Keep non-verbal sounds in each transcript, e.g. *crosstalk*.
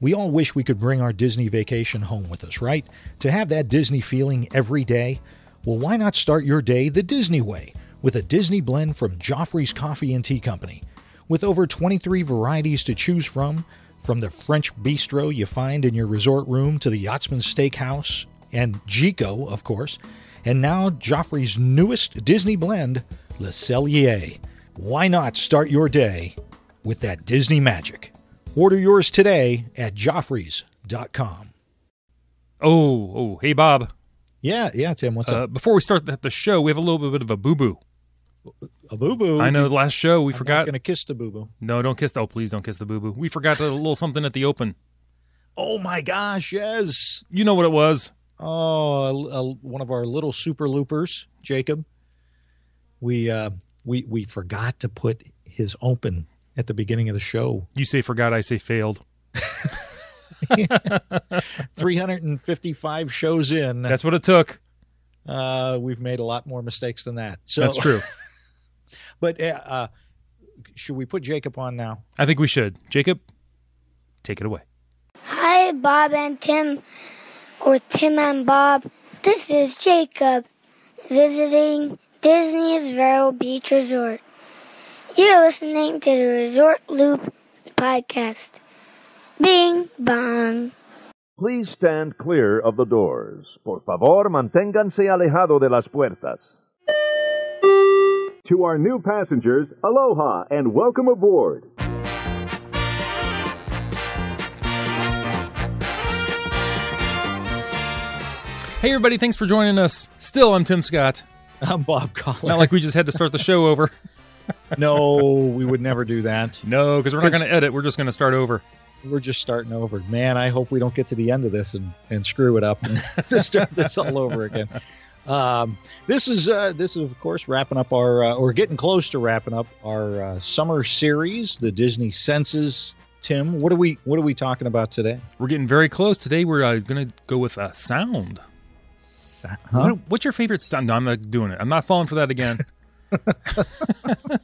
We all wish we could bring our Disney vacation home with us, right? To have that Disney feeling every day? Well, why not start your day the Disney way with a Disney blend from Joffrey's Coffee and Tea Company? With over 23 varieties to choose from, from the French bistro you find in your resort room to the Yachtsman Steakhouse and Jiko, of course, and now Joffrey's newest Disney blend, Le Cellier. Why not start your day with that Disney magic? Order yours today at joffreys.com. Oh, oh, hey Bob. Yeah, yeah, Tim, what's Uh, up? before we start the, show, we have a little bit of a boo boo. A boo boo. I know the last show we I'm forgot. going to kiss the boo boo. No, don't kiss. The, oh, please don't kiss the boo boo. We forgot a little *laughs* something at the open. Oh my gosh, yes. You know what it was? Oh, a, a- one of our little super loopers, Jacob. We uh, we we forgot to put his open at the beginning of the show. You say forgot, I say failed. *laughs* 355 shows in. That's what it took. Uh, we've made a lot more mistakes than that. So That's true. *laughs* But uh, uh, should we put Jacob on now? I think we should. Jacob, take it away. Hi, Bob and Tim, or Tim and Bob. This is Jacob visiting Disney's Vero Beach Resort. You're listening to the Resort Loop podcast. Bing bong. Please stand clear of the doors. Por favor, manténganse alejado de las puertas. To our new passengers, aloha and welcome aboard. Hey, everybody, thanks for joining us. Still, I'm Tim Scott. I'm Bob Collar. Not like we just had to start the show over. *laughs* no, we would never do that. No, because we're not going to edit. We're just going to start over. We're just starting over. Man, I hope we don't get to the end of this and, and screw it up and *laughs* to start this all over again. Um, this is uh, this is of course wrapping up our uh, or getting close to wrapping up our uh, summer series, the Disney Senses. Tim, what are we what are we talking about today? We're getting very close. Today, we're uh, going to go with uh, sound. Huh? What, what's your favorite sound? No, I'm not doing it. I'm not falling for that again. *laughs* *laughs*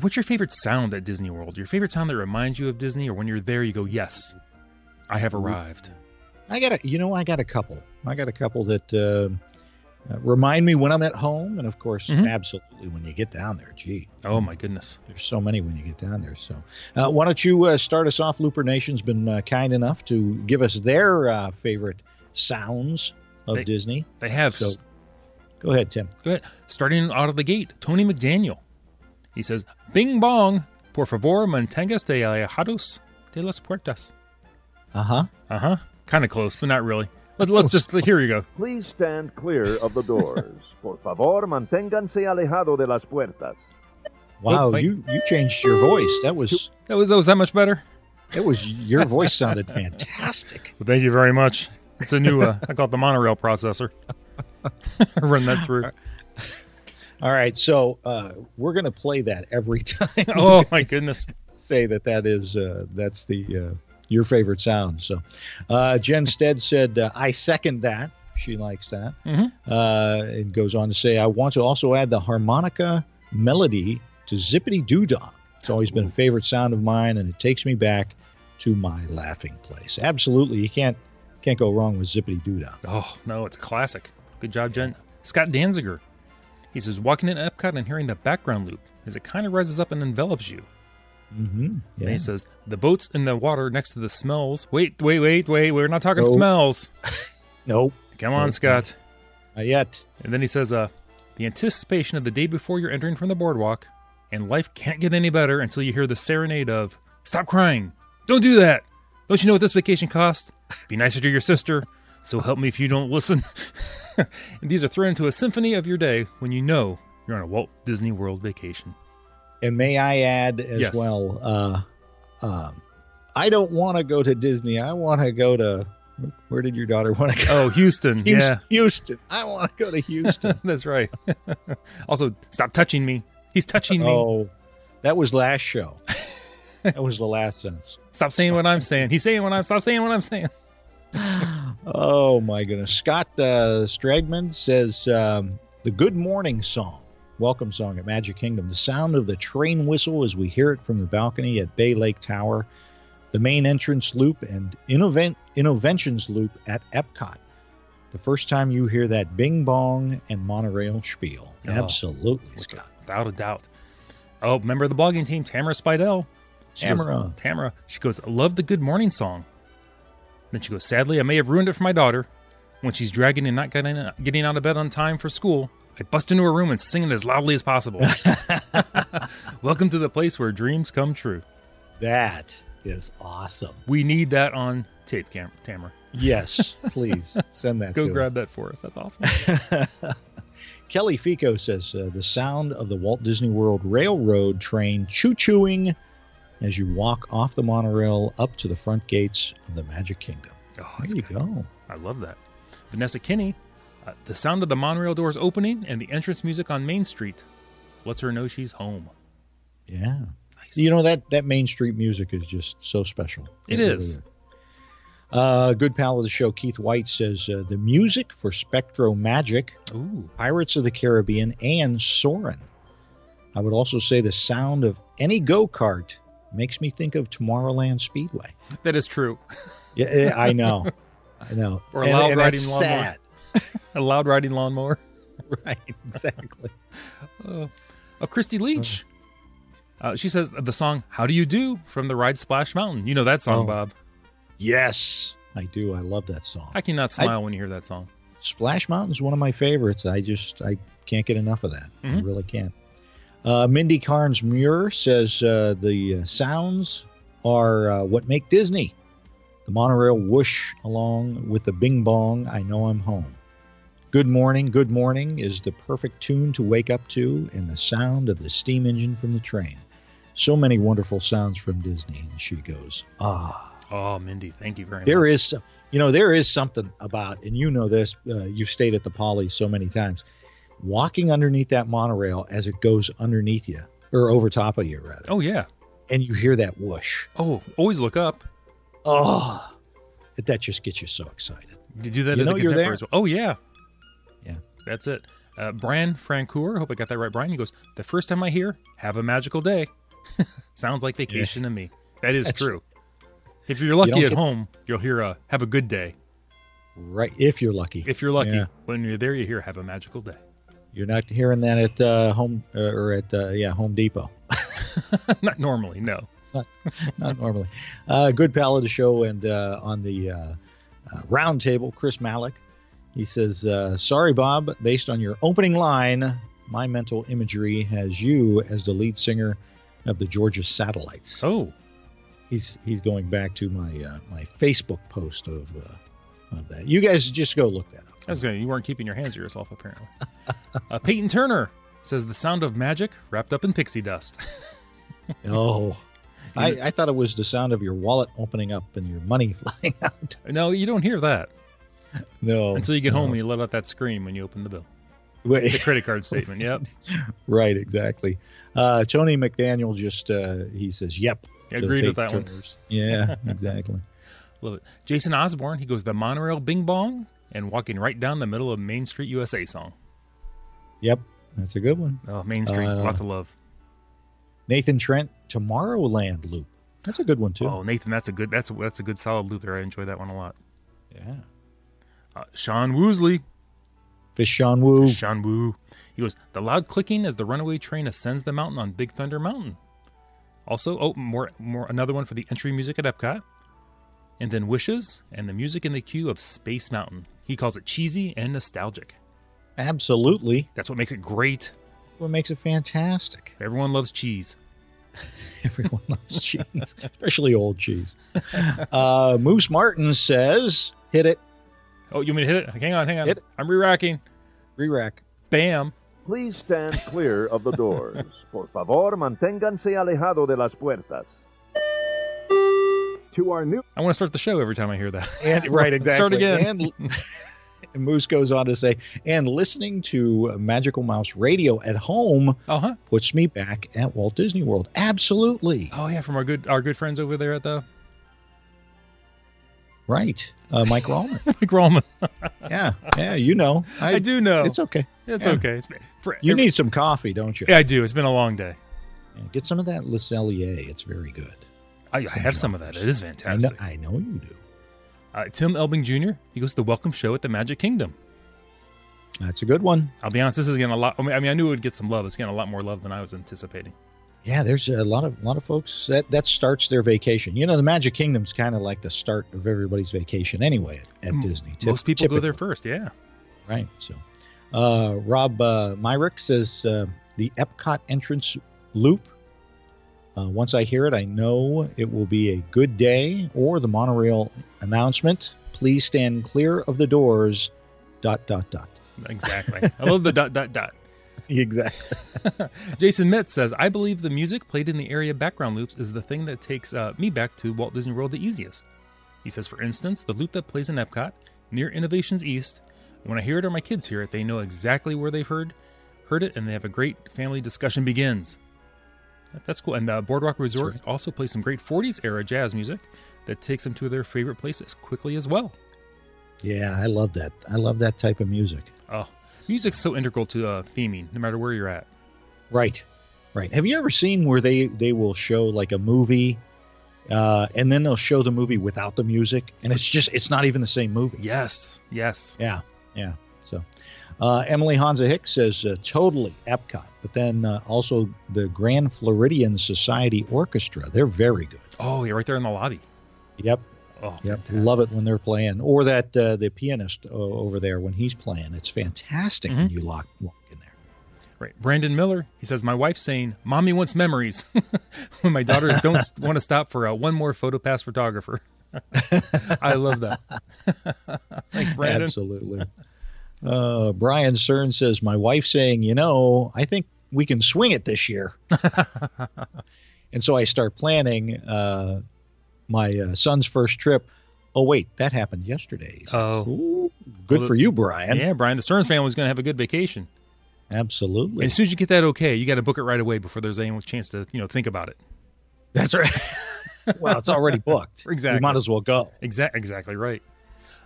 What's your favorite sound at Disney World? Your favorite sound that reminds you of Disney, or when you're there, you go, "Yes, I have arrived." I got a you know I got a couple. I got a couple that uh, uh, remind me when I'm at home, and of course, Mhm. absolutely when you get down there. Gee, Oh my goodness! There's so many when you get down there. So, uh, why don't you uh, start us off? Looper Nation's been uh, kind enough to give us their uh, favorite sounds of They- Disney. They have. So, go ahead, Tim. Go ahead. Starting out of the gate, Tony McDaniel. He says, "Bing bong, por favor, mantengas de alejados de las puertas." Uh huh. Uh huh. Kind of close, but not really. Let, let's just here you go. Please stand clear of the doors. *laughs* Por favor, manténganse alejado de las puertas. Wow, wait. you you changed your voice. That was That was that was that much better. it was your voice *laughs* sounded fantastic. Well, thank you very much. It's a new, uh, I call it the monorail processor. *laughs* Run that through. *laughs* All right, so uh, we're gonna play that every time. *laughs* Oh my goodness. Say that that is uh, that's the uh, your favorite sound. So, uh, Jen Stead said, uh, "I second that." She likes that. Mhm. Uh, it goes on to say, "I want to also add the harmonica melody to Zippity Doo Dah. It's always been a favorite sound of mine, and it takes me back to my laughing place. Absolutely, you can't can't go wrong with Zippity Doo Dah. Oh, no, it's a classic. Good job, Jen. Scott Danziger. He says, walking in Epcot and hearing the background loop as it kind of rises up and envelops you. Mm-hmm. And Yeah. he says, the boats in the water next to the smells. Wait, wait, wait, wait. We're not talking No. smells. *laughs* Nope, Come on, No. Scott. not yet. And then he says, uh, the anticipation of the day before you're entering from the boardwalk, and life can't get any better until you hear the serenade of, Stop crying. Don't do that. Don't you know what this vacation cost? Be nicer to your sister. So help me if you don't listen. *laughs* and these are thrown into a symphony of your day when you know you're on a Walt Disney World vacation. And may I add as Yes. well, uh, um, I don't want to go to Disney. I want to go to. Where did your daughter want to go? Oh, Houston. *laughs* Houston. Yeah, Houston. I want to go to Houston. *laughs* that's right. also, stop touching me. He's touching me. oh, that was last show. that was the last sentence. Stop saying what I'm saying. He's saying what I'm. Stop saying what I'm saying. Oh my goodness. Scott uh, Stragman says um, the Good Morning song, welcome song at Magic Kingdom. The sound of the train whistle as we hear it from the balcony at Bay Lake Tower. the main entrance loop, and Innovent, Innoventions loop at Epcot. The first time you hear that bing bong and monorail spiel. Oh, Absolutely, Scott. Without a doubt. Oh, member of the blogging team, Tamara. She goes- Tamara. Tamara. She goes, I love the good morning song. Then she goes, sadly, I may have ruined it for my daughter. When she's dragging and not getting, getting out of bed on time for school, I bust into her room and sing it as loudly as possible. *laughs* Welcome to the place where dreams come true. That is awesome. We need that on tape, Cam- Tamara. Yes, *laughs* please send that Go grab us. that for us. That's awesome. *laughs* Kelly Fico says uh, the sound of the Walt Disney World Railroad train choo chooing as you walk off the monorail up to the front gates of the Magic Kingdom. Oh, There you good. go. I love that. Vanessa Kinney, uh, the sound of the monorail doors opening and the entrance music on Main Street lets her know she's home. Yeah. Nice. You know that that Main Street music is just so special. It really is. Uh, good pal of the show, Keith White says uh, the music for SpectroMagic, Ooh, Pirates of the Caribbean, and Soarin'. I would also say the sound of any go kart makes me think of Tomorrowland Speedway. that is true. Yeah, I know. I know. *laughs* Or And- loud and riding that's lawnmower. sad. *laughs* A loud riding lawnmower. *laughs* Right, exactly. Oh, oh Christy Leach. Uh, she says the song "How Do You Do" from the ride Splash Mountain. You know that song, Oh. Bob. Yes, I do. I love that song. I cannot smile when you hear that song. Splash Mountain's one of my favorites. I just I can't get enough of that. I Mhm. really can't. Uh, Mindy Carnes Muir says uh, the uh, sounds are uh, what make Disney. The monorail whoosh along with the bing bong. I know I'm home. Good morning, good morning is the perfect tune to wake up to, and the sound of the steam engine from the train. So many wonderful sounds from Disney. And she goes, ah. Oh, Mindy, thank you very There much. There is, you know, there is something about, and you know this. Uh, you've stayed at the Poly so many times. Walking underneath that monorail as it goes underneath you, or over top of you, rather, Oh yeah. and you hear that whoosh. Oh, always look up. Oh, that just gets you so excited. You do that You know the you're there. as well. Oh yeah. Yeah. That's it. Uh, Brian Francoeur, hope I got that right. Brian, he goes, the first time I hear, have a magical day. *laughs* Sounds like vacation to me. That is That's- true. If you're lucky don't at get- home, you'll hear, uh, have a good day. Right, if you're lucky. If you're lucky, Yeah. when you're there, you hear, have a magical day. You're not hearing that at uh, home uh, or at uh, yeah Home Depot. *laughs* *laughs* Not normally, no. not normally. Uh, good pal of the show, and uh, on the uh, uh, round table, Chris Malik. He says, uh, "Sorry, Bob. Based on your opening line, my mental imagery has you as the lead singer of the Georgia Satellites." Oh, He's he's going back to my uh, my Facebook post of uh, of that. You guys just go look that up. I was gonna, you weren't keeping your hands to yourself, apparently. *laughs* uh, Peyton Turner says the sound of magic wrapped up in pixie dust. *laughs* Oh. I, I thought it was the sound of your wallet opening up and your money *laughs* flying out. no, you don't hear that No. until you get no. home and you let out that scream when you open the bill. The credit card statement. Yep. Right, exactly. Uh, Tony McDaniel just uh, he says, "Yep." Agreed with that one. Yeah, exactly. Love it. Jason Osborne, he goes the monorail bing bong and walking right down the middle of Main Street USA song. Yep, that's a good one. Oh, Main Street, Uh, lots of love. Nathan Trent, Tomorrowland loop. That's a good one too. Oh, Nathan, that's a good that's that's a good solid loop there. I enjoy that one a lot. Yeah. Uh, Sean Woosley, Fish Sean Woo. Fish Sean Woo, he goes the loud clicking as the runaway train ascends the mountain on Big Thunder Mountain. Also, oh, more more another one for the entry music at Epcot, and then wishes and the music in the queue of Space Mountain. He calls it cheesy and nostalgic. Absolutely. That's what makes it great. What makes it fantastic. Everyone loves cheese. *laughs* Everyone loves cheese, especially old cheese. *laughs* Uh, Moose Martin says, "Hit it, Oh, you mean to hit it? Hang on, hang on. Hit it. I'm re-racking. re-rack." Bam. Please stand clear of the doors. *laughs* Por favor, manténganse alejado de las puertas. To our new I want to start the show every time I hear that. And *laughs* right, exactly. Start again. And, *laughs* and Moose goes on to say, and listening to Magical Mouse Radio at home Oh, huh. puts me back at Walt Disney World. Absolutely. Oh, yeah, from our good our good friends over there at the Right. Uh, Mike Rallman. *laughs* Mike Rollman. yeah. Yeah. You know. I, do know. It's okay. It's yeah. okay. It's for You every- need some coffee, don't you? Yeah, I do. It's been a long day. Yeah, Get some of that Le Cellier. It's very good. I, I have some of that. It is I know, fantastic. I know you do. Uh, Tim Elbing Jr. He goes to the Welcome Show at the Magic Kingdom. That's a good one. I'll be honest, this is getting a lot. I mean, I mean, I knew it would get some love. It's getting a lot more love than I was anticipating. Yeah, there's a lot of lot of folks that that starts their vacation. You know, the Magic Kingdom's kind of like the start of everybody's vacation anyway at, at Disney. Typ- Most people go there first. Yeah. right? So, uh, Rob uh, Myrick says uh, the Epcot entrance loop. Uh, once I hear it, I know it will be a good day. Or the monorail announcement: "Please stand clear of the doors." Dot dot dot. Exactly. I love the dot dot dot. *laughs* Exactly. *laughs* Jason Metz says, I believe the music played in the area background loops is the thing that takes uh, me back to Walt Disney World the easiest. He says, for instance, the loop that plays in Epcot near Innoventions East, when I hear it or my kids hear it, they know exactly where they've heard heard it and they have a great family discussion begins. That's cool. And the Boardwalk Resort also plays some great 40s era jazz music that takes them to their favorite places quickly as well. Yeah, I love that. I love that type of music. Oh, music's so integral to uh, theming, no matter where you're at. Right, right. Have you ever seen where they they will show like a movie, uh, and then they'll show the movie without the music, and it's just it's not even the same movie. Yes, yes. Yeah, yeah. So, uh, Emily Hansa Hicks says uh, totally Epcot, but then uh, also the Grand Floridian Society Orchestra. They're very good. Oh, you're right there in the lobby. Yep, Oh, yep. fantastic. Love it when they're playing, or that uh, the pianist uh, over there when he's playing. It's fantastic when you lock walk in there. Right. Brandon Miller, he says, My wife's saying, Mommy wants memories *laughs* when my daughters *laughs* don't want to stop for a one more photo pass photographer. *laughs* I love that. Thanks, Brandon. Absolutely. Uh, Brian Stern says, My wife saying, you know, I think we can swing it this year. *laughs* and so I start planning uh, my uh, son's first trip. Oh, wait, that happened yesterday. Oh. Good Well, for you, Brian. Yeah, Brian, the Stearns family's going to have a good vacation. Absolutely. And as soon as you get that okay, you got to book it right away before there's any chance to, you know, think about it. That's right. *laughs* well, it's already booked. *laughs* Exactly. We might as well go. Exact, exactly right.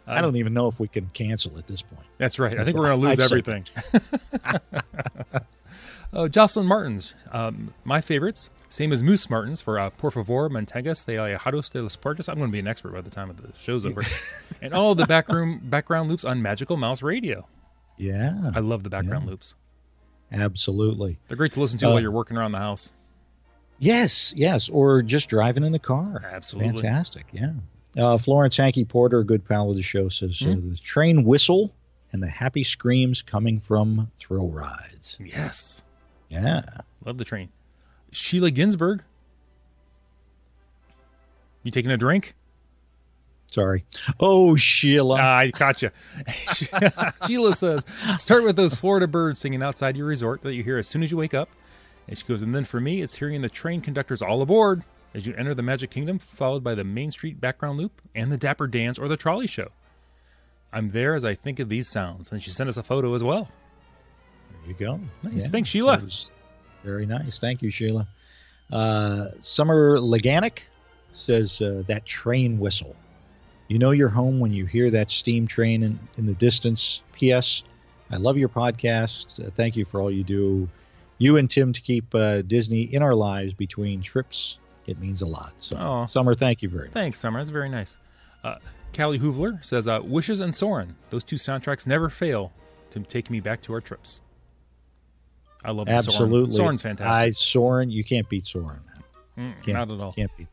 I don't even know if we can cancel at this point. That's right. I think *laughs* we're going to lose I've everything. oh, *laughs* *laughs* Jocelyn Martins, um, my favorites, same as Moose Martins for uh, Por favor, mantegas de alejados de los puertos. I'm going to be an expert by the time the show's over. and all the backroom background loops on Magical Mouse Radio. Yeah, I love the background loops. absolutely. They're great to listen to Uh, while you're working around the house. Yes, yes, or just driving in the car. Absolutely. Fantastic, yeah. Uh, Florence Hankey Porter, a good pal of the show, says uh, Hmm? the train whistle and the happy screams coming from thrill rides. Yes. Yeah. Love the train. Sheila Ginsburg. You taking a drink? Sorry. Oh, Sheila. Ah, I caught you. *laughs* Sheila says, start with those Florida birds singing outside your resort that you hear as soon as you wake up. And she goes, and then for me, it's hearing the train conductors all aboard as you enter the Magic Kingdom, followed by the Main Street background loop and the Dapper Dans or the Trolley Show. I'm there as I think of these sounds. And she sent us a photo as well. there you go. Nice. Thanks, Sheila. very nice. Thank you, Sheila. Uh, Summer Leganic says uh, that train whistle. You know you're home when you hear that steam train in, in the distance. P.S. I love your podcast. Uh, thank you for all you do. You and Tim to keep uh, Disney in our lives between trips. It means a lot. So. Summer, thank you very much. Thanks, Summer. That's very nice. Uh, Callie Hoovler says, uh, Wishes and Soarin'. Those two soundtracks never fail to take me back to our trips. I love the Soarin'. Absolutely. Soren's I fantastic. Soarin', you can't beat Soarin'. Mm, Can't, not at all. Can't beat.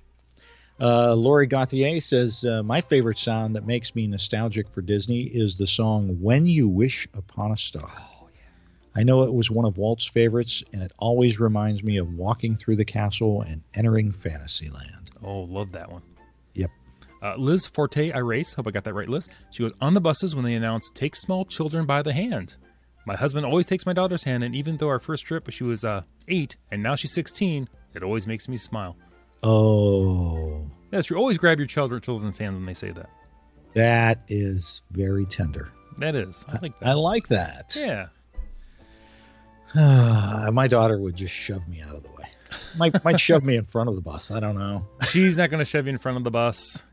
Uh, Lori Gauthier says, uh, My favorite sound that makes me nostalgic for Disney is the song When You Wish Upon a Star. *sighs* I know it was one of Walt's favorites, and it always reminds me of walking through the castle and entering Fantasyland. Oh, love that one. Yep. Uh, Liz Forte Irace, hope I got that right, Liz. She goes, On the buses when they announced, Take small children by the hand. My husband always takes my daughter's hand, and even though our first trip, she was uh, eight, and now she's 16, it always makes me smile. Oh, That's true. Always grab your children, children's hand when they say that. that is very tender. That is. I like that. I like that. Yeah. *sighs* My daughter would just shove me out of the way. Might, might shove me in front of the bus. I don't know. *laughs* She's not going to shove you in front of the bus.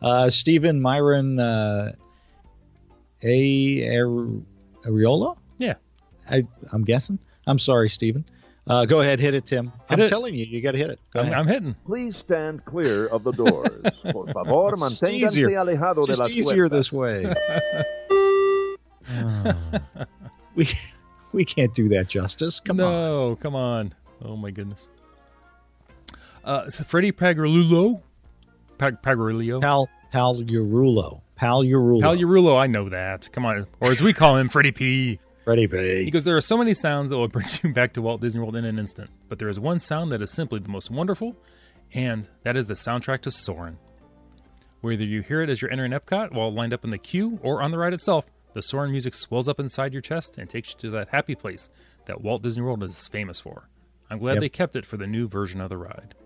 Uh, Stephen Myron uh, A. Ar- Areola? Yeah. I, I'm guessing. I'm sorry, Stephen. Uh, go ahead, hit it, Tim. Hit I'm it. telling you, you got to hit it. I'm. I'm hitting. Please stand clear of the doors. *laughs* Por favor, It's just manténganse easier. alejado It's de just las easier this way. Ah. *laughs* we *laughs* we can't do that justice. Come on. no, come on. Oh my goodness. Uh, it's Freddie Pagrulo. Pag- Pagrulo. Pal Pal Urulo. Pal Urulo, I know that. Come on. Or as we call him, Freddie P. Freddie P. Because There are so many sounds that will *laughs* bring you back to Walt Disney World in an instant, but there is one sound that is simply the most wonderful, and that is the soundtrack to Soarin'. Whether you hear it as you're entering Epcot while lined up in the queue or on the ride itself, the Soarin' music swells up inside your chest and takes you to that happy place that Walt Disney World is famous for. I'm glad Yep. they kept it for the new version of the ride.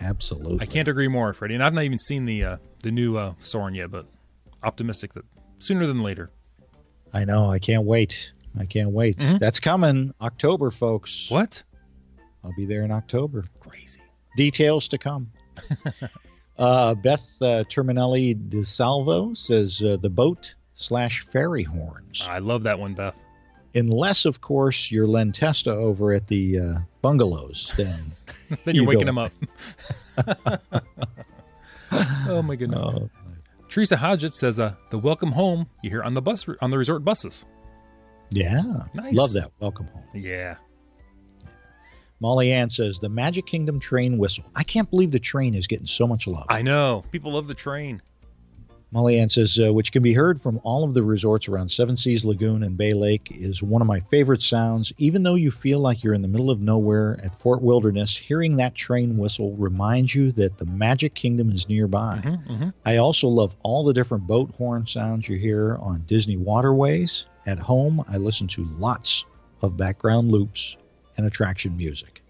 Absolutely. I can't agree more, Freddie. And I've not even seen the uh, the new uh, Soarin' yet, but optimistic that sooner than later. I know. I can't wait. I can't wait. Mhm. That's coming October, folks. What? I'll be there in October. Crazy. Details to come. *laughs* uh, Beth uh, Terminelli de Salvo says uh, the boat slash ferry horns. I love that one, Beth. Unless, of course, you're Len Testa over at the uh, bungalows, then. *laughs* Then you're You waking him up. *laughs* oh my goodness. Oh, Teresa Hodgett says, uh, "The welcome home you hear on the bus on the resort buses." yeah. Nice. Love that. Welcome home. Yeah, Molly Ann says the Magic Kingdom train whistle. I can't believe the train is getting so much love. I know. People love the train. Molly Ann says, uh, which can be heard from all of the resorts around Seven Seas Lagoon and Bay Lake, is one of my favorite sounds. Even though you feel like you're in the middle of nowhere at Fort Wilderness, hearing that train whistle reminds you that the Magic Kingdom is nearby. Mhm, mhm. I also love all the different boat horn sounds you hear on Disney waterways. At home, I listen to lots of background loops and attraction music.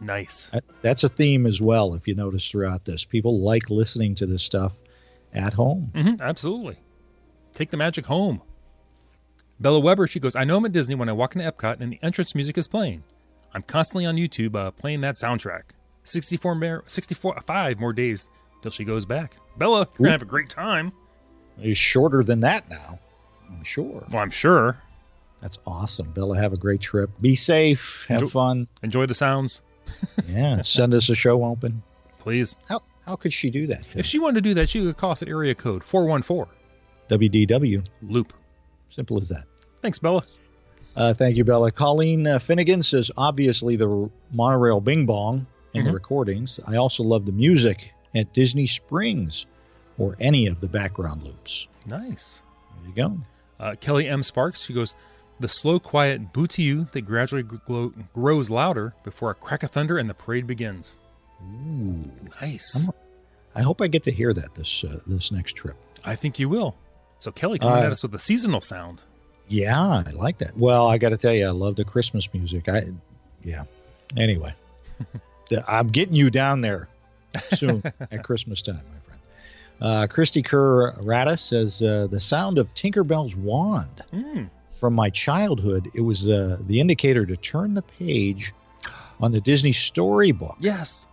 Nice. That's a theme as well, if you notice throughout this. People like listening to this stuff at home. hmm absolutely. Take the magic home. Bella Weber, she goes, I know I'm at Disney when I walk into Epcot and the entrance music is playing. I'm constantly on YouTube uh, playing that soundtrack. 64 more, 64, five more days till she goes back. Bella, you're going to have a great time. It's shorter than that now, I'm sure. Well, I'm sure. That's awesome. Bella, have a great trip. Be safe. Have Enjoy- fun. Enjoy the sounds, *laughs* Yeah. Send us a show open. please. How how could she do that? If she wanted to do that, she could call us at area code 414 WDW. Loop. Simple as that. Thanks, Bella. Uh, thank you, Bella. Colleen uh, Finnegan says, obviously, the monorail bing bong and the Mhm. recordings. I also love the music at Disney Springs or any of the background loops. Nice. There you go. Uh, Kelly M. Sparks, she goes, the slow, quiet boo to you that gradually gl- grows louder before a crack of thunder and the parade begins. Ooh. Nice. I'm- I hope I get to hear that this uh, this next trip. I think you will. So, Kelly, coming Uh, at us with a seasonal sound. Yeah, I like that. Well, I got to tell you, I love the Christmas music. I, yeah. Anyway, *laughs* the- I'm getting you down there soon *laughs* at Christmas time, my friend. Uh, Christy Kerr Rata says uh, the sound of Tinkerbell's wand Mm, from my childhood. It was uh, the indicator to turn the page on the Disney storybook, yes.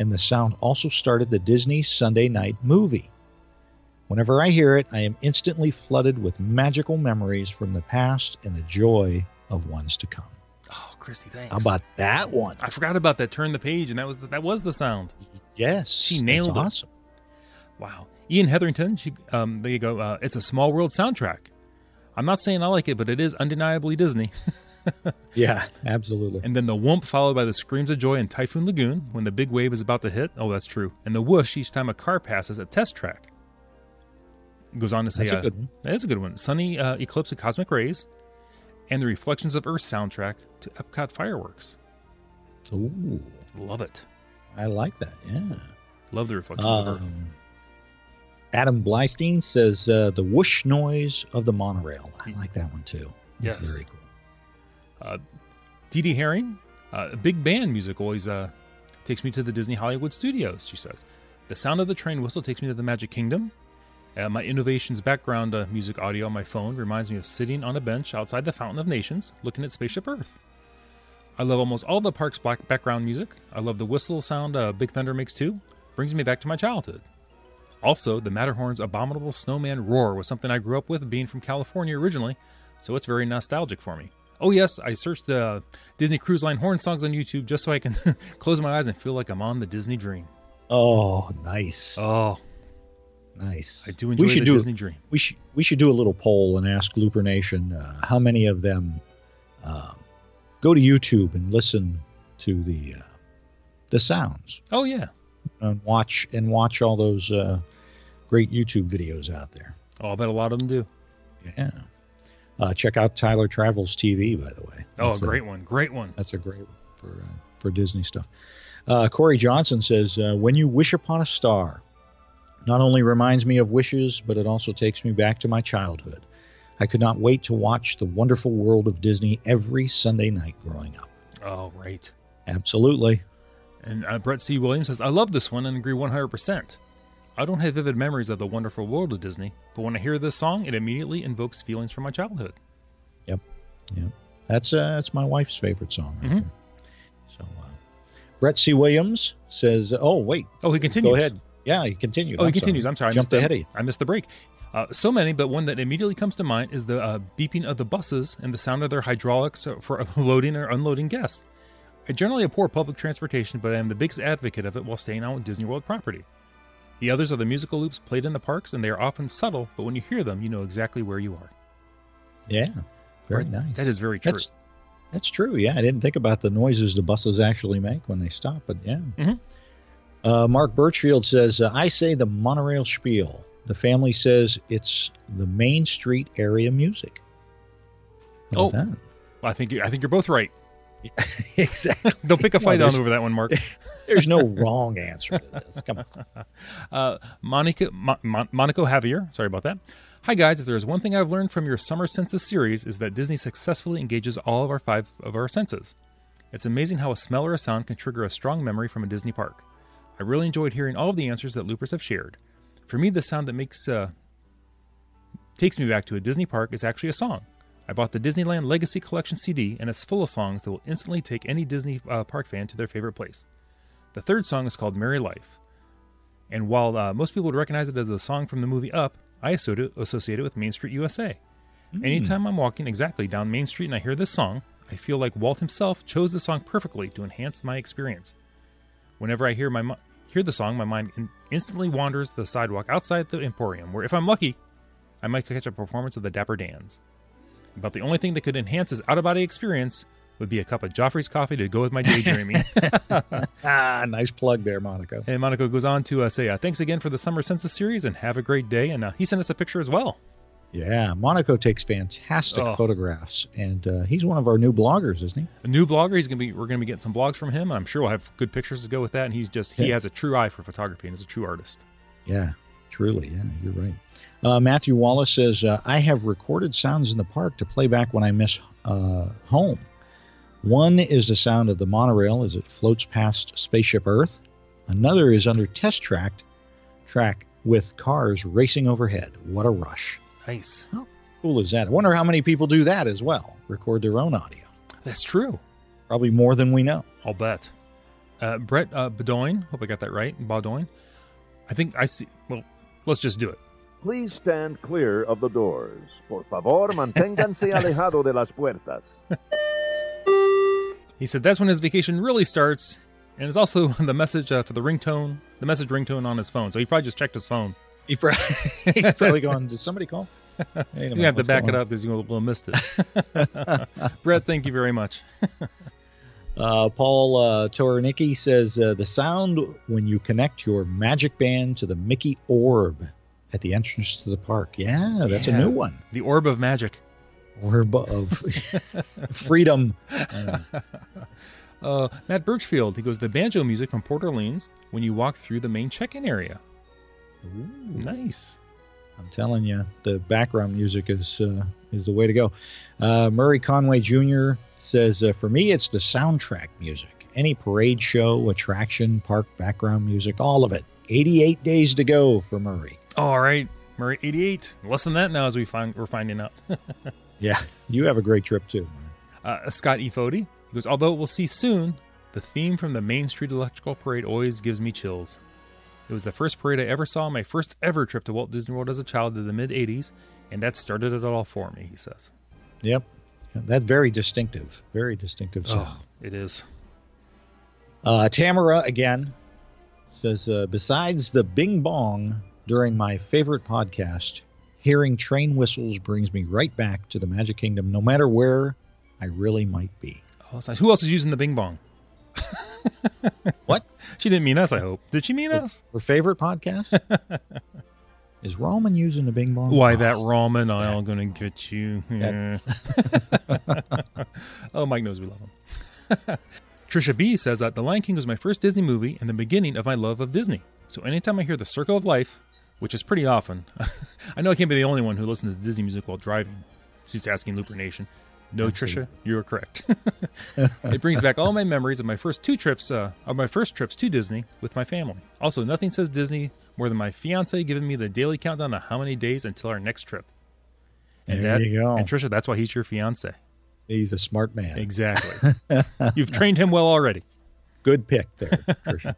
And the sound also started the Disney Sunday night movie. Whenever I hear it, I am instantly flooded with magical memories from the past and the joy of ones to come. Oh, Christy, thanks. How about that one? I forgot about that. Turn the page, and that was the, that was the sound. Yes, She nailed it. Awesome. Wow. Ian Hetherington, she, um, there you go. Uh, it's a small world soundtrack. I'm not saying I like it, but it is undeniably Disney. *laughs* Yeah, absolutely. And then the whoomp followed by the screams of joy in Typhoon Lagoon when the big wave is about to hit. Oh, that's true. And the whoosh each time a car passes a test track. It goes on to say, That's a uh, good one. That is a good one. Sonny uh, eclipse of cosmic rays, and the Reflections of Earth soundtrack to Epcot fireworks. Ooh, Love it. I like that. Yeah. Love the Reflections of Earth. Adam Blystein says uh, the whoosh noise of the monorail. I like that one too. That's Yes. very cool. Uh, Dee Dee Herring, uh, big band music always uh, takes me to the Disney Hollywood studios, she says. The sound of the train whistle takes me to the Magic Kingdom. Uh, my Innoventions background uh, music audio on my phone reminds me of sitting on a bench outside the Fountain of Nations looking at Spaceship Earth. I love almost all the park's black background music. I love the whistle sound uh, Big Thunder makes too. Brings me back to my childhood. Also, the Matterhorn's abominable snowman roar was something I grew up with being from California originally, so it's very nostalgic for me. Oh yes, I searched the Disney Cruise Line horn songs on YouTube just so I can *laughs* close my eyes and feel like I'm on the Disney Dream. Oh, nice, Oh, nice. I do enjoy we should the do Disney Dream. we should we should do a little poll and ask Looper Nation uh, how many of them um, go to YouTube and listen to the uh, the sounds Oh yeah. And watch and watch all those uh, great YouTube videos out there. Oh, I bet a lot of them do. Yeah. Uh, check out Tyler Travels TV, by the way. Oh, a- great one, great one. That's a great one for uh, for Disney stuff. Uh, Corey Johnson says, uh, "When you wish upon a star, not only reminds me of wishes, but it also takes me back to my childhood. I could not wait to watch the wonderful world of Disney every Sunday night growing up. Oh, right. Absolutely. And uh, Brett C. Williams says, I love this one and agree 100%. I don't have vivid memories of the wonderful world of Disney, but when I hear this song, it immediately invokes feelings from my childhood. Yep. Yep. That's uh, that's my wife's favorite song. Right Mhm. So, uh, Brett C. Williams says, "Oh wait, Oh, he continues. go ahead. Yeah, he continues. Oh, he I'm continues. Sorry. I'm sorry. I Jumped missed ahead the, of you. I missed the break. Uh, so many, but one that immediately comes to mind is the uh, beeping of the buses and the sound of their hydraulics for *laughs* loading or unloading guests. I generally abhor public transportation, but I am the biggest advocate of it while staying on Disney World property. The others are the musical loops played in the parks, and they are often subtle, but when you hear them, you know exactly where you are. Yeah, very Right? nice. That is very true. That's, that's true. Yeah, I didn't think about the noises the buses actually make when they stop, but yeah. Mhm. Uh, Mark Birchfield says, uh, "I say the monorail spiel. The family says it's the Main Street area music." How Oh. I think you, I think you're both right. *laughs* exactly. Don't pick a fight on over that one, Mark. *laughs* There's no wrong answer to this. Come on. *laughs* Uh, Monica, Mo- Monaco Javier, sorry about that. Hi guys, if there is one thing I've learned from your Summer Senses series is that Disney successfully engages all of our five of our senses. It's amazing how a smell or a sound can trigger a strong memory from a Disney park. I really enjoyed hearing all of the answers that loopers have shared. For me, the sound that makes uh, takes me back to a Disney park is actually a song. I bought the Disneyland Legacy Collection CD, and it's full of songs that will instantly take any Disney uh, park fan to their favorite place. The third song is called Merry Life. And while uh, most people would recognize it as a song from the movie Up, I associate it, with Main Street USA. Anytime I'm walking exactly down Main Street and I hear this song, I feel like Walt himself chose the song perfectly to enhance my experience. Whenever I hear my mi- hear the song, my mind in- instantly wanders the sidewalk outside the Emporium, where if I'm lucky, I might catch a performance of the Dapper Dans. About the only thing that could enhance his out of body experience would be a cup of Joffrey's coffee to go with my daydreaming. *laughs* Ah, nice plug there, Monica. And Monaco goes on to uh, say, uh, thanks again for the Summer Senses series and have a great day. And uh, he sent us a picture as well. Yeah, Monaco takes fantastic Oh. photographs, and uh, he's one of our new bloggers, isn't he? A new blogger. He's gonna be. We're gonna be getting some blogs from him, I'm sure we'll have good pictures to go with that. And he's just he Yeah. has a true eye for photography and is a true artist. Yeah, truly. Yeah, you're right. Uh, Matthew Wallace says, uh, I have recorded sounds in the park to play back when I miss uh, home. One is the sound of the monorail as it floats past Spaceship Earth. Another is under test track, track with cars racing overhead. What a rush. Nice. How Cool is that? I wonder how many people do that as well, record their own audio. That's true. Probably more than we know. I'll bet. Uh, Brett uh, Bedoin. Hope I got that right. Badoin. I think I see. Well, let's just do it. Please stand clear of the doors. Por favor, manténganse *laughs* alejado de las puertas. He said that's when his vacation really starts, and it's also *laughs* the message uh, for the ringtone, the message ringtone on his phone. So he probably just checked his phone. He *laughs* probably, he's probably going, did somebody call? Wait You're minute, gonna have to back it on? up because you will will have missed it. Brett, thank you very much. Uh, Paul uh, Toranicki says uh, the sound when you connect your magic band to the Mickey orb at the entrance to the park. Yeah, that's Yeah. a new one. The orb of magic. Orb of *laughs* freedom. *laughs* Uh, Matt Birchfield, he goes, the banjo music from Port Orleans when you walk through the main check-in area. Nice. I'm telling you, the background music is uh, is the way to go. Uh, Murray Conway Jr. says, uh, for me, it's the soundtrack music. Any parade show, attraction, park background music, all of it. 88 days to go for Murray. All right, Murray, 88. Less than that now, as we find we're finding out. *laughs* Yeah, you have a great trip too. uh, Scott E. Fody, goes, although we'll see soon, the theme from the Main Street Electrical Parade always gives me chills. It was the first parade I ever saw my first ever trip to Walt Disney World as a child in the mid 80s, and that started it all for me, he says. Yep. That's very distinctive. Very distinctive sound. Oh, it is. Uh, Tamara again says, uh, besides the bing bong during my favorite podcast, hearing train whistles brings me right back to the Magic Kingdom, no matter where I really might be. Oh, that's nice. Who else is using the Bing Bong? *laughs* What? She didn't mean us, I hope. Did she mean us? Her favorite podcast? *laughs* Is Roman using the bing bong? Why that ramen aisle gonna get you? Yeah. *laughs* oh, Mike knows we love him. Trisha B says that The Lion King was my first Disney movie and the beginning of my love of Disney. So anytime I hear The Circle of Life, which is pretty often, *laughs* I know I can't be the only one who listens to Disney music while driving. She's asking Looper Nation. No, Trisha, you are correct. *laughs* it brings back all my memories of my first two trips, uh, of my first trips to Disney with my family. Also, nothing says Disney more than my fiance giving me the daily countdown of how many days until our next trip. And There that, you go. And Trisha, that's why he's your fiance. He's a smart man. Exactly. *laughs* You've trained him well already. Good pick there, Tricia.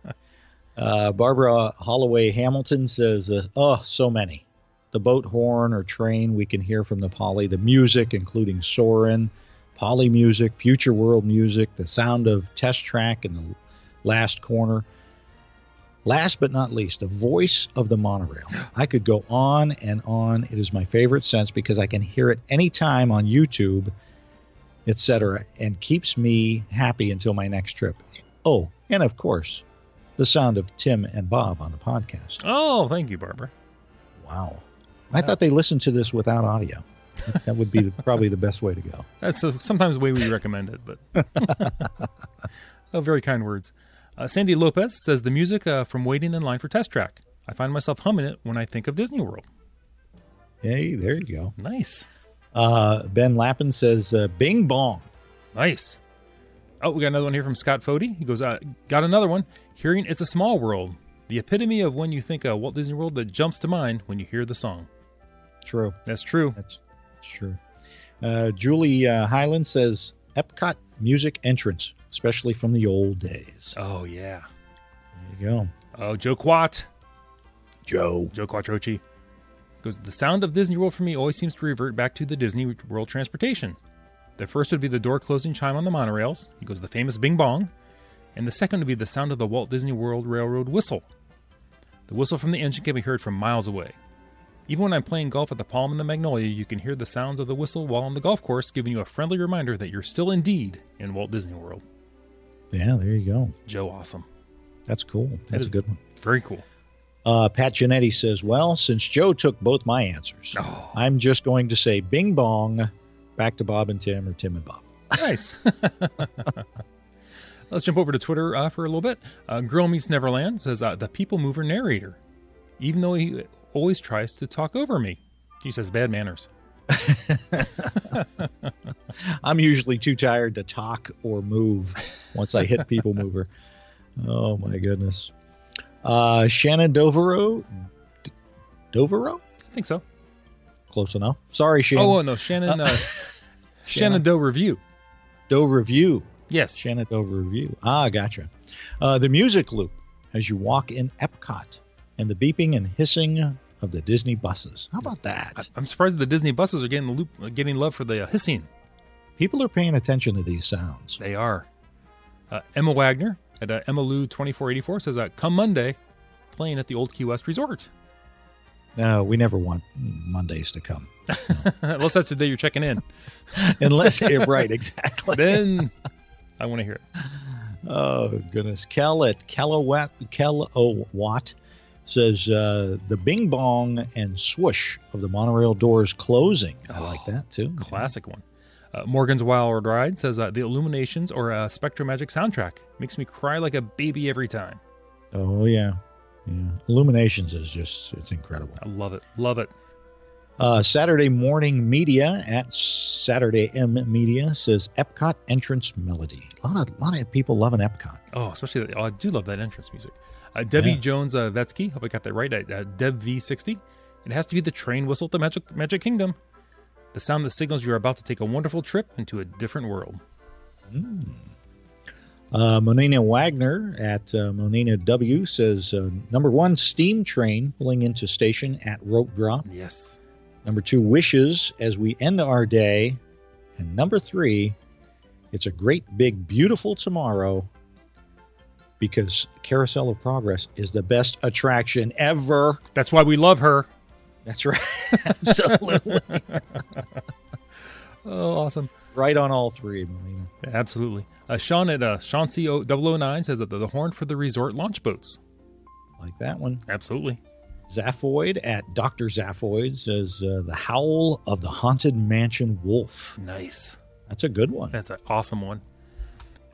Uh, Barbara Holloway Hamilton says, uh, "Oh, so many. The boat horn or train we can hear from the Poly. The music, including Soarin', Poly music, Future World music, the sound of Test Track in the last corner. Last but not least, the voice of the monorail. *gasps* I could go on and on. It is my favorite sense because I can hear it anytime on YouTube." etc., and keeps me happy until my next trip. Oh, and of course, the sound of Tim and Bob on the podcast. Oh, thank you, Barbara. Wow. I thought they listened to this without audio. That would be probably the best way to go. *laughs* That's uh sometimes the way we recommend it, but *laughs* oh, very kind words. Uh, Sandy Lopez says the music uh, from waiting in line for Test Track. I find myself humming it when I think of Disney World. Hey, there you go. Nice, Uh, ben Lappin says, uh, Bing Bong. nice. Oh, we got another one here from Scott Fody. He goes, uh, "Got another one. Hearing it's a small world. The epitome of when you think of Walt Disney World that jumps to mind when you hear the song. True. That's true. That's, that's true. Uh, Julie uh, Highland says, Epcot music entrance, especially from the old days. Oh yeah. There you go. Oh, Joe Quat. Joe. Joe Quattrochi goes, The sound of Disney World for me always seems to revert back to the Disney World transportation. The first would be the door closing chime on the monorails. He goes, The famous bing bong. And the second would be the sound of the Walt Disney World Railroad whistle. The whistle from the engine can be heard from miles away. Even when I'm playing golf at the Palm and the Magnolia, you can hear the sounds of the whistle while on the golf course, giving you a friendly reminder that you're still indeed in Walt Disney World. Yeah, there you go. Joe, awesome. That's cool. That's is- a good one. Very cool. Uh, Pat Genetti says, Well, since Joe took both my answers, Oh, I'm just going to say bing bong back to Bob and Tim or Tim and Bob. Nice. *laughs* Let's jump over to Twitter uh, for a little bit. Uh, Girl Meets Neverland says, uh, The People Mover narrator, even though he always tries to talk over me. He says, Bad manners. *laughs* I'm usually too tired to talk or move once I hit People Mover. Oh, my goodness. Uh, Shannon Dovero. D- Dovero? I think so. Close enough. Sorry, Shannon. Oh, no, Shannon. Uh, *laughs* Shannon Doe Review. Doe Review. Yes. Shenandoah Review. Ah, gotcha. Uh, the music loop as you walk in Epcot and the beeping and hissing of the Disney buses. How about that? I'm surprised the Disney buses are getting the loop, uh, getting love for the uh, hissing. People are paying attention to these sounds. They are. Uh, Emma Wagner at uh, Emma Lou 2484 says, uh, Come Monday, playing at the Old Key West Resort. No, we never want Mondays to come. *laughs* Unless that's the day you're checking in. *laughs* Unless, yeah, right, exactly. Then I want to hear it. Oh, goodness. Kel at Kelowat, Watt says uh, the bing bong and swoosh of the monorail doors closing. I like that too. Classic one. Uh, Morgan's Wild Ride says uh, the Illuminations or a Spectrum Magic soundtrack makes me cry like a baby every time. Oh, yeah. Yeah. Illuminations is just, it's incredible. I love it. Love it. Uh, Saturday Morning Media at Saturday M Media says Epcot entrance melody. A lot of lot of people loving Epcot. Oh, especially the, oh, I do love that entrance music. Uh, Debbie Yeah. Jones uh, Vetsky, hope I got that right. Uh, Deb V60. It has to be the train whistle at the Magic Magic Kingdom. The sound that signals you're about to take a wonderful trip into a different world. Uh, Monina Wagner at uh, Monina W says uh, number one steam train pulling into station at rope drop. Yes. Number two wishes as we end our day And number three, it's a great, big, beautiful tomorrow because Carousel of Progress is the best attraction ever. That's why we love her. That's right. *laughs* Absolutely. *laughs* Oh, awesome. Right on all three, Melina. Absolutely. Uh, Sean at uh, Sean C 009 says that the, the horn for the resort launch boats. Like that one. Absolutely. Zaphoid at Dr. Zaphoid says uh, the howl of the haunted mansion wolf. Nice. That's a good one. That's an awesome one.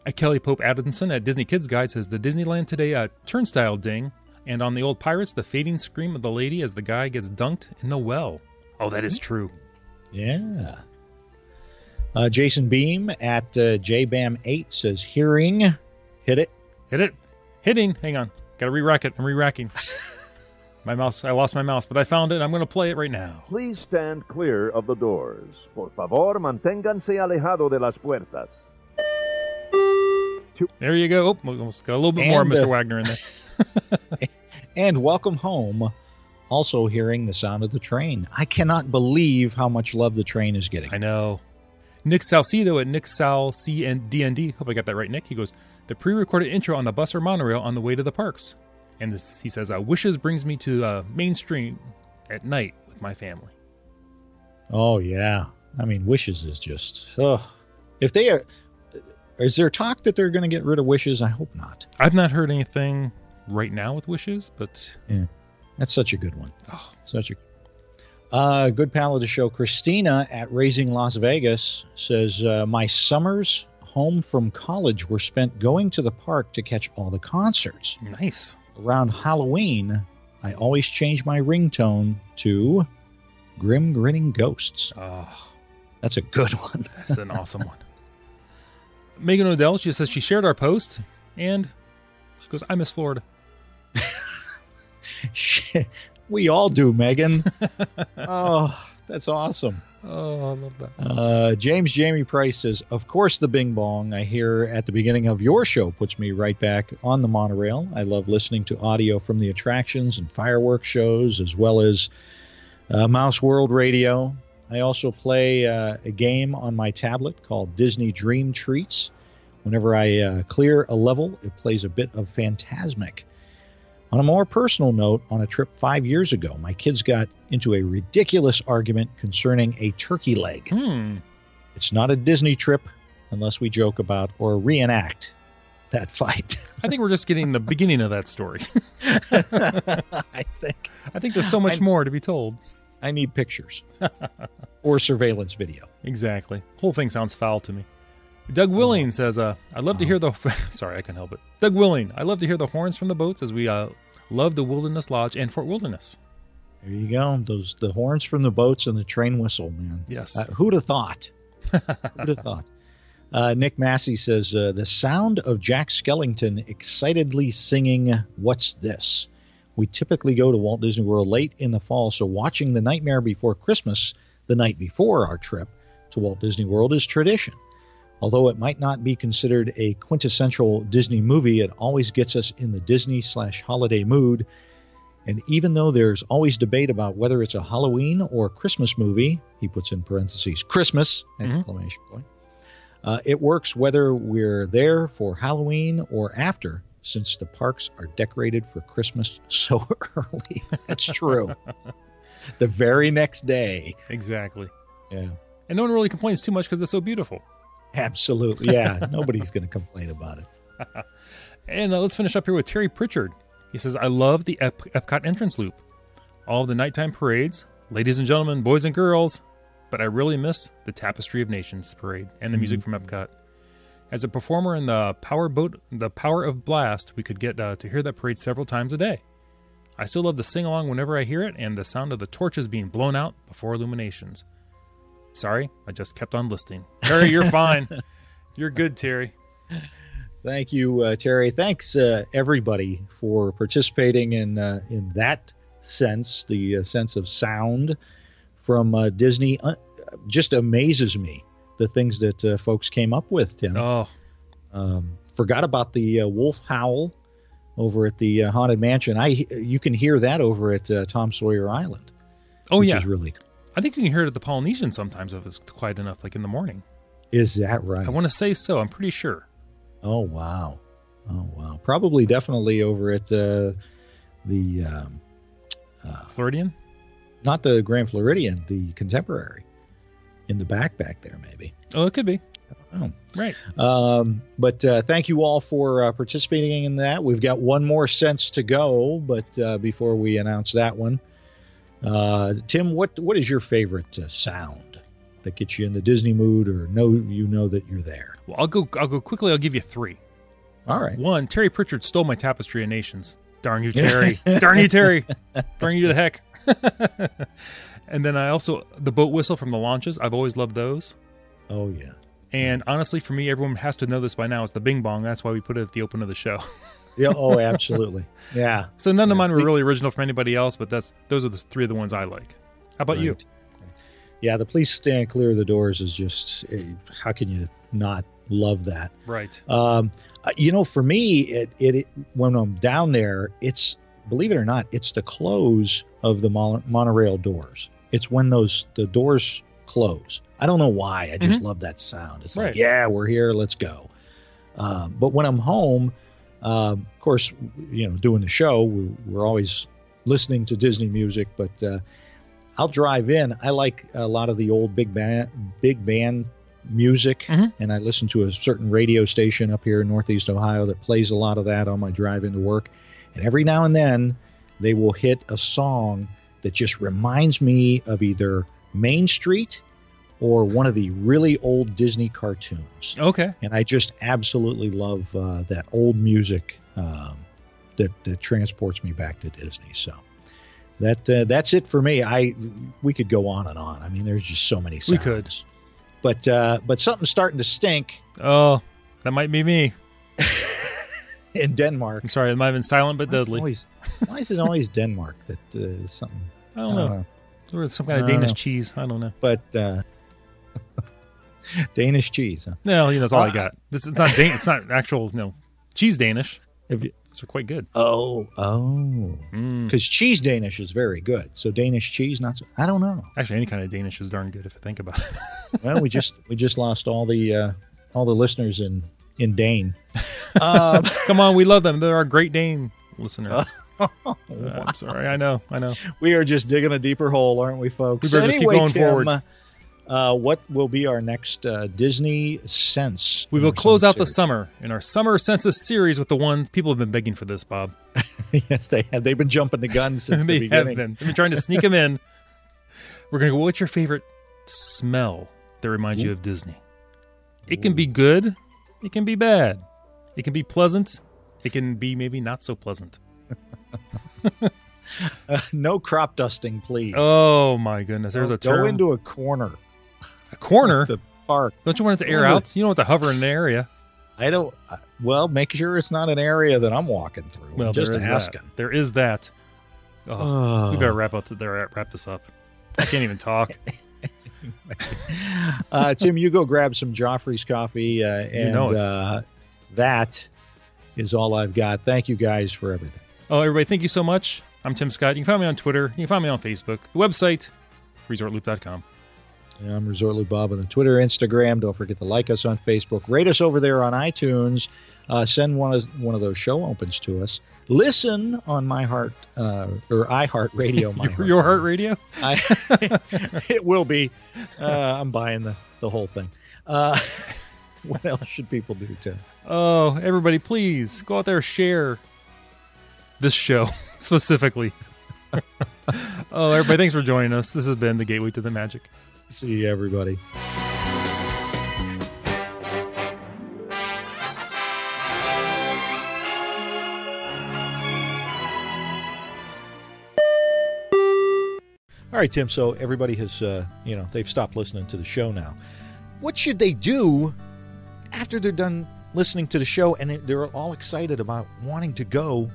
Uh, Kelly Pope Adamson at Disney Kids Guide says the Disneyland today uh, turnstile ding, and on the old Pirates, the fading scream of the lady as the guy gets dunked in the well. Oh, that is true. Yeah. Uh, Jason Beam at uh, JBAM8 says hearing. Hit it. Hit it. Hitting. Hang on. Gotta re-rack it. I'm re-racking. *laughs* my mouse. I lost my mouse, but I found it. I'm going to play it right now. Please stand clear of the doors. Por favor, manténganse alejado de las puertas. There you go. Oh, almost got a little bit more, And, Mr. uh, Wagner, in there. *laughs* And welcome home. Also hearing the sound of the train. I cannot believe how much love the train is getting. I know. Nick Salcido at Nick Sal CNDND. Hope I got that right, Nick. He goes, the pre-recorded intro on the bus or monorail on the way to the parks. And this, he says, uh, "Wishes brings me to uh, Main Street at night with my family." Oh yeah. I mean, wishes is just. If they are, is there talk that they're going to get rid of wishes? I hope not. I've not heard anything right now with Wishes, but That's such a good one. oh, Such a uh, good pal of the show, Christina at Raising Las Vegas says, uh, "My summers home from college were spent going to the park to catch all the concerts. nice. Around Halloween, I always change my ringtone to Grim Grinning Ghosts. Oh, That's a good one. *laughs* that's an awesome one. Megan Odell, she says she shared our post, and she goes, "I miss Florida." *laughs* Shit, we all do, Megan. *laughs* oh, that's awesome. Oh, I love that. Uh, James Jamie Price says, Of course, the Bing Bong I hear at the beginning of your show puts me right back on the monorail. I love listening to audio from the attractions and fireworks shows, as well as uh, Mouse World Radio. I also play uh, a game on my tablet called Disney Dream Treats. Whenever I uh, clear a level, it plays a bit of Fantasmic. On a more personal note, on a trip five years ago, my kids got into a ridiculous argument concerning a turkey leg. Hmm. It's not a Disney trip unless we joke about or reenact that fight. *laughs* I think we're just getting the beginning of that story. *laughs* I think I think there's so much I- more to be told. I need pictures or surveillance video. Exactly. The Whole thing sounds foul to me. Doug Willing says, uh, "I love to hear the." *laughs* Sorry, I can help it. Doug Willing, I love to hear the horns from the boats as we uh, love the Wilderness Lodge and Fort Wilderness. There you go. Those the horns from the boats and the train whistle, man. Yes. Uh, who'd have thought? *laughs* who'd have thought? Uh, Nick Massey says uh, the sound of Jack Skellington excitedly singing "What's This." We typically go to Walt Disney World late in the fall, so watching The Nightmare Before Christmas the night before our trip to Walt Disney World is tradition. Although it might not be considered a quintessential Disney movie, it always gets us in the Disney slash holiday mood. And even though there's always debate about whether it's a Halloween or Christmas movie, he puts in parentheses Christmas exclamation point. Uh, it works whether we're there for Halloween or after, since the parks are decorated for Christmas *laughs* so early. That's true. *laughs* the very next day. Exactly. Yeah. And no one really complains too much because it's so beautiful. Absolutely. Yeah. Nobody's going to complain about it. *laughs* And uh, let's finish up here with Terry Pritchard. He says, I love the Ep- Epcot entrance loop, all the nighttime parades, ladies and gentlemen, boys and girls, but I really miss the Tapestry of Nations parade and the music from Epcot. As a performer in the Power Boat, the Power of Blast, we could get uh, to hear that parade several times a day. I still love the sing along whenever I hear it and the sound of the torches being blown out before illuminations. Sorry, I just kept on listing. Terry, you're *laughs* fine. You're good, Terry. Thank you, uh, Terry. Thanks, uh, everybody, for participating in uh, in that sense. The uh, sense of sound from uh, Disney uh, just amazes me. The things that uh, folks came up with, Tim. Oh, Um, forgot about the uh, wolf howl over at the uh, haunted mansion. I you can hear that over at uh, Tom Sawyer Island. oh which yeah. is really cool. I think you can hear it at the Polynesian sometimes if it's quiet enough, like in the morning. Is that right? I want to say so. I'm pretty sure. Oh wow, oh wow. Probably, definitely over at uh, the um, Floridian. not the Grand Floridian, the Contemporary, in the back back there, maybe. Oh, it could be. Oh. Right. Um, but uh, thank you all for uh, participating in that. We've got one more sense to go, but uh, before we announce that one, uh, Tim, what what is your favorite uh, sound that gets you in the Disney mood, or know you know that you're there? Well, I'll go. I'll go quickly. I'll give you three. All right. One, Terry Pritchard stole my Tapestry of Nations. Darn you, *laughs* Terry. Darn you, Terry. Bring you to the heck. *laughs* and then I also the boat whistle from the launches. I've always loved those. Oh yeah. And honestly, for me, everyone has to know this by now. It's the Bing Bong. That's why we put it at the open of the show. *laughs* Yeah. Oh, absolutely. *laughs* Yeah. So none of mine were really original from anybody else, but that's those are the three of the ones I like. How about you? Yeah, the police stand clear of the doors is just eh, how can you not love that? Right. Um, uh, you know, for me, it, it, it when I'm down there, it's believe it or not, it's the close of the mon- monorail doors. It's when those the doors close. I don't know why. I just love that sound. It's Right. like, yeah, we're here, let's go. Um, but when I'm home, um, of course, you know, doing the show, we, we're always listening to Disney music, but uh, I'll drive in. I like a lot of the old big band, big band music, Mhm. and I listen to a certain radio station up here in Northeast Ohio that plays a lot of that on my drive into work. And every now and then, they will hit a song that just reminds me of either Main Street or one of the really old Disney cartoons Okay. and I just absolutely love uh, that old music um, that that transports me back to Disney. So that uh, that's it for me. I we could go on and on. I mean, there's just so many. Sounds. We could. but uh, but something's starting to stink Oh, that might be me. *laughs* in Denmark. I'm sorry. It might have been silent but Why deadly. always, why is it always *laughs* Denmark that uh, something? I don't know. Or some kind of Danish know. cheese. I don't know. But uh, *laughs* Danish cheese. Huh? No, you know, that's all I Uh, got. This it's not Dan- it's not *laughs* actual no cheese Danish. Have you- Those are quite good. Oh, oh, Mm. because cheese Danish is very good. So Danish cheese, not so. I don't know. Actually, any kind of Danish is darn good if I think about it. *laughs* well, we just we just lost all the uh, all the listeners in in Dane. Um, Come on, we love them. They're our Great Dane listeners. Oh, Uh, I'm sorry. I know. I know. we are just digging a deeper hole, aren't we, folks? We better just keep going Tim, forward. Uh, what will be our next uh, Disney sense? We will close out the summer in our summer senses series with the one people have been begging for this, Bob. *laughs* yes, they have. They've been jumping the gun since *laughs* they the have beginning. been. They've been trying to sneak them in. *laughs* We're gonna go. What's your favorite smell that reminds you of Disney? It can be good. It can be bad. It can be pleasant. It can be maybe not so pleasant. Uh, no crop dusting, please. Oh my goodness! There's a term. Go into a corner. A corner. the park. Don't you want it to air out? You don't want to hover in an area. I don't. Well, make sure it's not an area that I'm walking through. Well, I'm just there is asking. that. There is that. Oh, Oh. we better wrap up. There, wrap this up. I can't even talk. *laughs* uh, Tim, you go grab some Joffrey's coffee, uh, and know uh, that is all I've got. Thank you guys for everything. Oh, everybody, thank you so much. I'm Tim Scott. You can find me on Twitter. You can find me on Facebook. The website, resortloop.com. Yeah, I'm Resort Loop Bob on the Twitter, Instagram. Don't forget to like us on Facebook. Rate us over there on iTunes. Uh, send one of one of those show opens to us. Listen on my heart uh, or iHeart Radio. *laughs* My Your, your heart radio? I, *laughs* *laughs* it will be. Uh, I'm buying the the whole thing. Uh, what else should people do, Tim? Oh, everybody, please go out there, share this show specifically. oh, everybody, thanks for joining us. This has been the Gateway to the Magic. See you, everybody. All right, Tim. So everybody has, uh, you know, they've stopped listening to the show now. What should they do after they're done listening to the show and they're all excited about wanting to go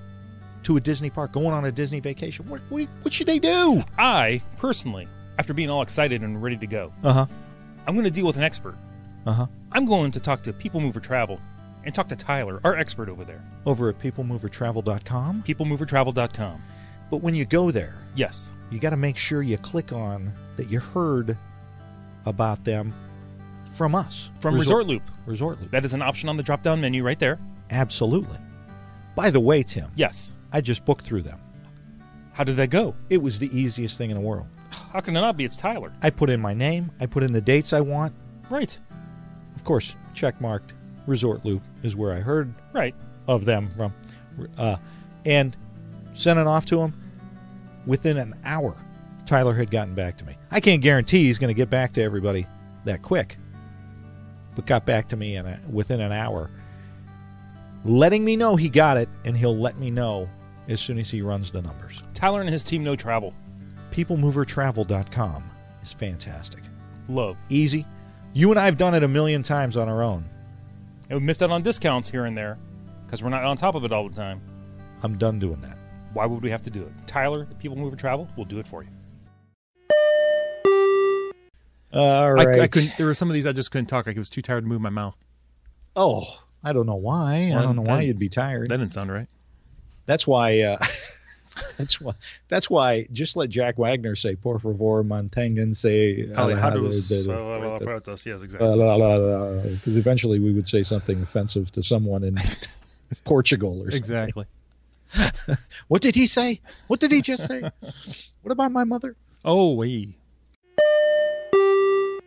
to a Disney park, going on a Disney vacation? What, what, what should they do? I, personally, after being all excited and ready to go, Uh huh. I'm going to deal with an expert. Uh huh. I'm going to talk to People Mover Travel and talk to Tyler, our expert over there. Over at peoplemovertravel.com. PeopleMoverTravel.com. But when you go there, Yes. you got to make sure you click on that you heard about them from us. From Resort, Loop. Resort Loop. That is an option on the drop down menu right there. Absolutely. By the way, Tim, Yes. I just booked through them. How did that go? It was the easiest thing in the world. How can it not be? It's Tyler. I put in my name, I put in the dates I want. Right. Of course, check marked Resort Loop is where I heard Right. of them from. Uh, and sent it off to him. Within an hour, Tyler had gotten back to me. I can't guarantee he's going to get back to everybody that quick, but got back to me in a, within an hour, letting me know he got it, and he'll let me know as soon as he runs the numbers. Tyler and his team know travel. PeopleMoverTravel.com is fantastic. Love. Easy. You and I have done it a million times on our own. And we missed out on discounts here and there because we're not on top of it all the time. I'm done doing that. Why would we have to do it? Tyler, the People Mover Travel, will do it for you. All I. I couldn't. There were some of these I just couldn't talk. I was too tired to move my mouth. oh, I don't know why. I don't know why you'd be tired. That didn't sound right. That's why. Uh, *laughs* that's why. That's why. Just let Jack Wagner say "Por favor, manténganse Alejados. alejados Yes, exactly. Because eventually we would say something offensive to someone in *laughs* Portugal or something. Exactly. *laughs* What did he say? What did he just say? *laughs* what about my mother? Oh, wait.